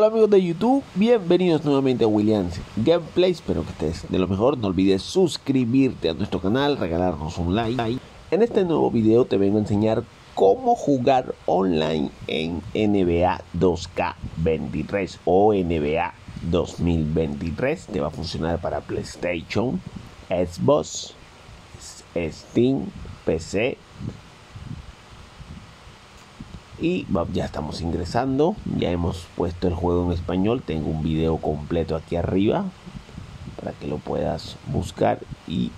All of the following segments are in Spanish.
Hola amigos de YouTube, bienvenidos nuevamente a Williams Gameplay, espero que estés de lo mejor, no olvides suscribirte a nuestro canal, regalarnos un like. En este nuevo video te vengo a enseñar cómo jugar online en NBA 2K23 o NBA 2023, te va a funcionar para PlayStation, Xbox, Steam, PC y ya estamos ingresando. Ya hemos puesto el juego en español. Tengo un video completo aquí arriba para que lo puedas buscar y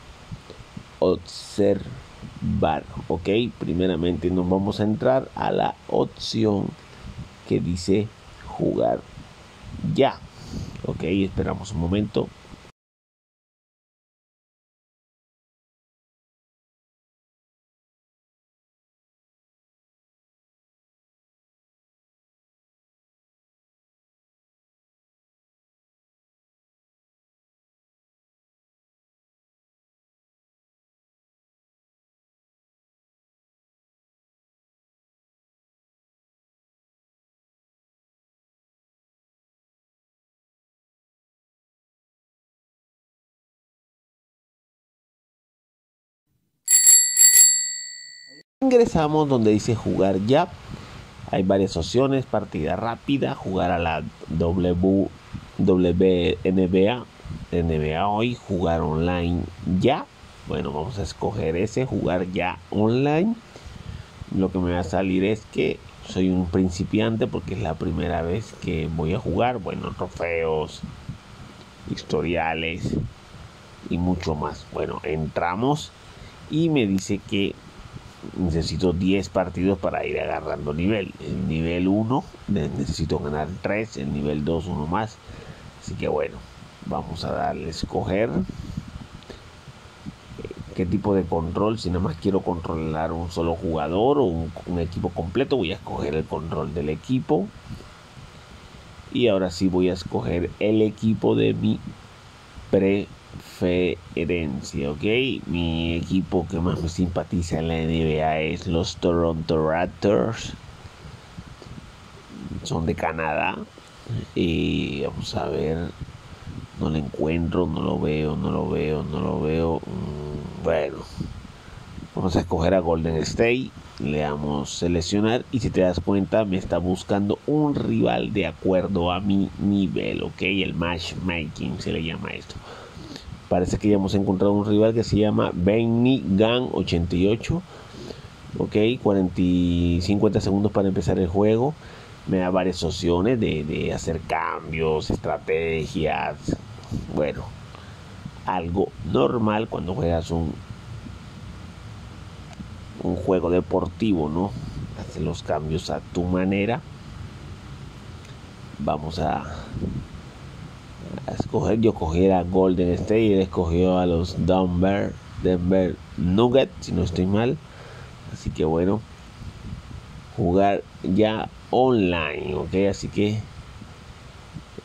observar ok primeramente nos vamos a entrar a la opción que dice jugar ya ok esperamos un momento Ingresamos donde dice jugar ya. Hay varias opciones, partida rápida, jugar a la WNBA, NBA hoy, jugar online ya. Bueno, vamos a escoger ese, jugar ya online. Lo que me va a salir es que soy un principiante porque es la primera vez que voy a jugar. Bueno, trofeos, historiales y mucho más. Bueno, entramos y me dice que necesito 10 partidos para ir agarrando nivel. El nivel 1 necesito ganar 3, el nivel 2 uno más. Así que bueno, vamos a darle escoger eh, qué tipo de control. Si nada más quiero controlar un solo jugador o un, un equipo completo, voy a escoger el control del equipo. Y ahora sí voy a escoger el equipo de mi pre preferencia, ¿ok? Mi equipo que más me simpatiza en la NBA es los Toronto Raptors. Son de Canadá. Y vamos a ver. No lo encuentro, no lo veo, no lo veo, no lo veo. Mm, bueno, vamos a escoger a Golden State. Le damos seleccionar y si te das cuenta me está buscando un rival de acuerdo a mi nivel, ¿ok? El matchmaking se le llama esto. Parece que ya hemos encontrado un rival que se llama Benny Gang 88. Ok, 40 50 segundos para empezar el juego. Me da varias opciones de, de hacer cambios, estrategias. Bueno, algo normal cuando juegas un, un juego deportivo, ¿no? Hacer los cambios a tu manera. Vamos a escoger, yo cogiera Golden State y él escogió a los Denver, Denver Nuggets, si no estoy mal. Así que bueno, jugar ya online, ok, así que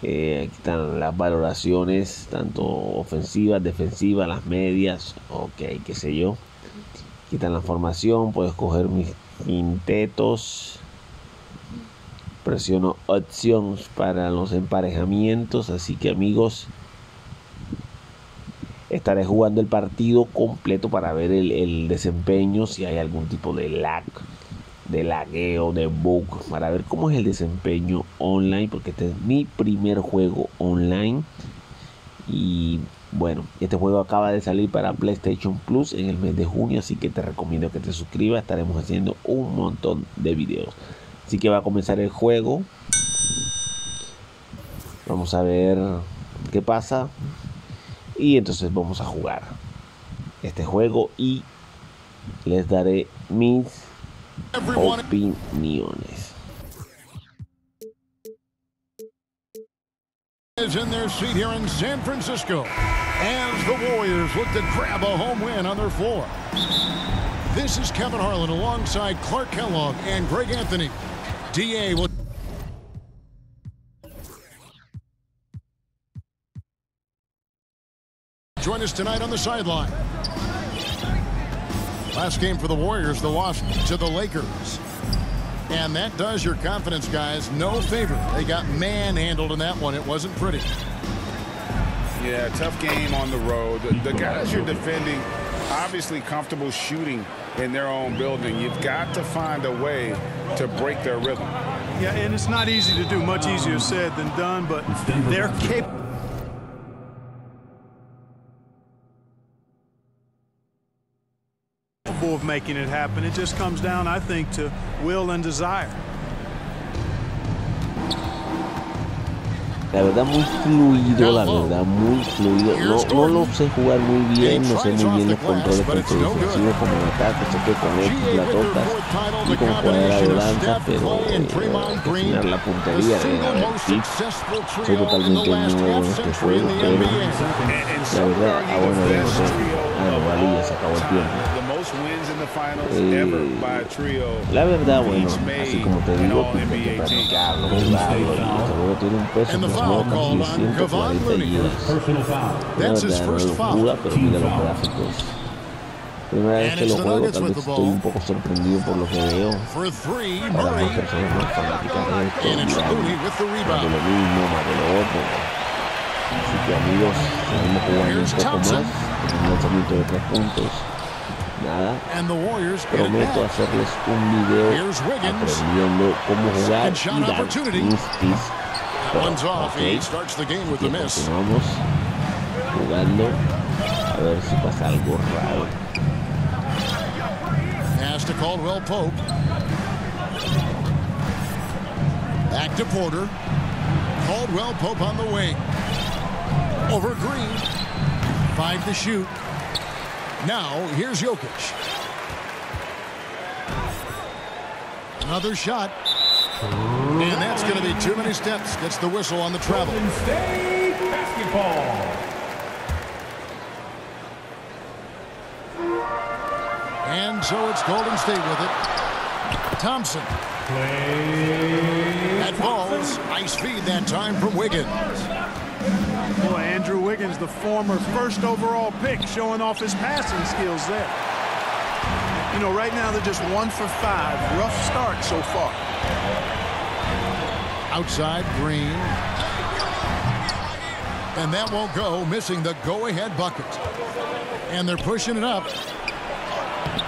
eh, aquí están las valoraciones, tanto ofensivas, defensivas, las medias, ok, qué sé yo. Aquí están la formación, puedo escoger mis quintetos presiono opciones para los emparejamientos así que amigos estaré jugando el partido completo para ver el, desempeño si hay algún tipo de lag de lagueo de bug para ver cómo es el desempeño online porque este es mi primer juego online y bueno, este juego acaba de salir para PlayStation Plus en el mes de junio, así que te recomiendo que te suscribas. Estaremos haciendo un montón de videos. Así que va a comenzar el juego. Vamos a ver qué pasa. Y entonces vamos a jugar este juego y les daré mis opiniones. is in their seat here in San Francisco as the Warriors look to grab a home win on their floor. This is Kevin Harlan alongside Clark Kellogg and Greg Anthony. DA will. Join us tonight on the sideline. Last game for the Warriors, the loss to the Lakers. And that does your confidence guys no favor. They got manhandled in that one. It wasn't pretty. Yeah, tough game on the road. The, guys you're defending obviously comfortable shooting in their own building. You've got to find a way to break their rhythm. Yeah, and it's not easy to do. Much easier said than done, but they're capable. of making it happen. It just comes down, I think, to will and desire. La verdad muy fluido, la verdad muy fluido. No, no lo sé jugar muy bien, no sé muy bien los controles tanto defensivos como en ataque. Sé que con X la tocas y con cuadra de lanza, pero eh, la puntería de haber tips. Soy totalmente nuevo en este juego, pero la verdad, ah bueno, no sé. Ah, no, vale, ya se acabó el tiempo. Eh, la verdad, bueno, así como te digo, practicarlo, jugarlo, y luego tiene un peso que no casi 140 libras. Es locura, pero mira los gráficos. Primera vez que lo juego, tal vez estoy un poco sorprendido por lo que veo. Para las personas más fanáticas de esto, más de lo mismo, más de lo otro. Así que amigos, seguimos jugando un poco más, en un lanzamiento de tres puntos nada. Prometo hacerles un video aprendiendo cómo jugar y dar instis. Okay. Continuamos jugando a ver si pasa algo raro. Pass to Caldwell Pope. Back to Porter. Caldwell Pope on the wing. Over Green. Five to shoot. Now, here's Jokic. Another shot. And that's going to be too many steps. Gets the whistle on the travel. Golden State basketball. And so it's Golden State with it. Thompson. Play. That falls. Nice feed that time from Wiggins. Boy, Andrew Wiggins, the former first overall pick, showing off his passing skills there. You know, right now they're just one for five. Rough start so far. Outside, Green. And that won't go, missing the go-ahead bucket. And they're pushing it up.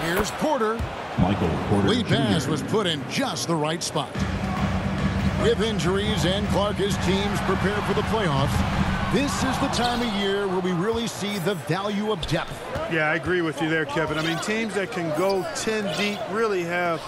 Here's Porter. Michael Porter Lead Jr. pass was put in just the right spot. With injuries and Clark as teams prepare for the playoffs, this is the time of year where we really see the value of depth. Yeah, I agree with you there, Kevin. I mean, teams that can go 10 deep really have